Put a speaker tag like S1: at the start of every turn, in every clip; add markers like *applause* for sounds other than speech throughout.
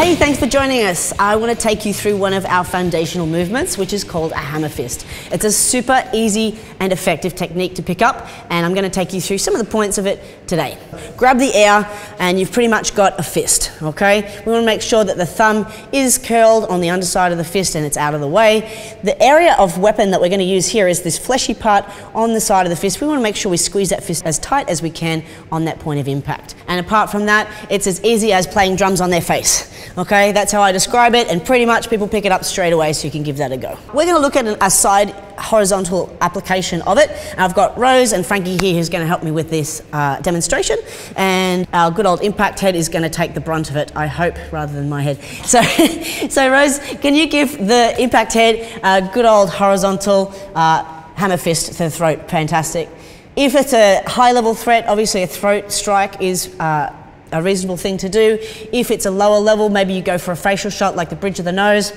S1: Hey, thanks for joining us. I want to take you through one of our foundational movements, which is called a hammer fist. It's a super easy and effective technique to pick up, and I'm going to take you through some of the points of it today. Grab the air, and you've pretty much got a fist, okay? We want to make sure that the thumb is curled on the underside of the fist and it's out of the way. The area of weapon that we're going to use here is this fleshy part on the side of the fist. We want to make sure we squeeze that fist as tight as we can on that point of impact. And apart from that, it's as easy as playing drums on their face. Okay, that's how I describe it, and pretty much people pick it up straight away, so you can give that a go. We're going to look at a side horizontal application of it. I've got Rose and Frankie here who's going to help me with this uh, demonstration, and our good old impact head is going to take the brunt of it, I hope, rather than my head. So, *laughs* so Rose, can you give the impact head a good old horizontal uh, hammer fist to the throat? Fantastic. If it's a high level threat, obviously a throat strike is uh, a reasonable thing to do. If it's a lower level, maybe you go for a facial shot like the bridge of the nose.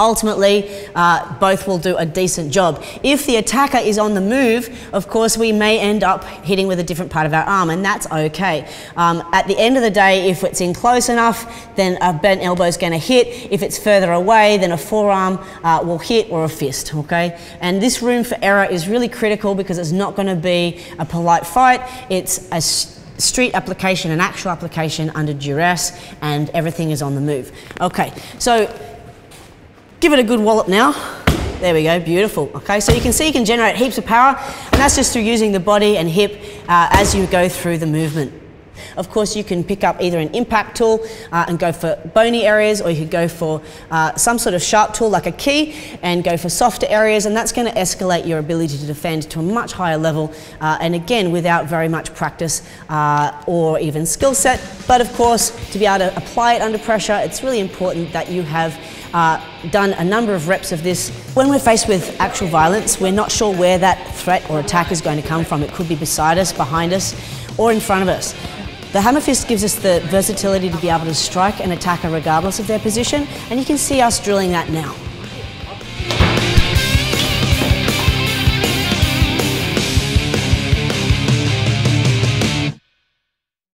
S1: Ultimately, uh, both will do a decent job. If the attacker is on the move, of course, we may end up hitting with a different part of our arm, and that's okay. Um, at the end of the day, if it's in close enough, then a bent elbow is going to hit. If it's further away, then a forearm uh, will hit or a fist, okay? And this room for error is really critical because it's not going to be a polite fight. It's a street application and actual application under duress and everything is on the move. Okay, so give it a good wallop now. There we go, beautiful. Okay, so you can see you can generate heaps of power and that's just through using the body and hip uh, as you go through the movement. Of course, you can pick up either an impact tool uh, and go for bony areas, or you could go for uh, some sort of sharp tool like a key and go for softer areas, and that's going to escalate your ability to defend to a much higher level, uh, and again, without very much practice uh, or even skill set. But of course, to be able to apply it under pressure, it's really important that you have uh, done a number of reps of this. When we're faced with actual violence, we're not sure where that threat or attack is going to come from. It could be beside us, behind us, or in front of us. The hammer fist gives us the versatility to be able to strike an attacker regardless of their position, and you can see us drilling that now.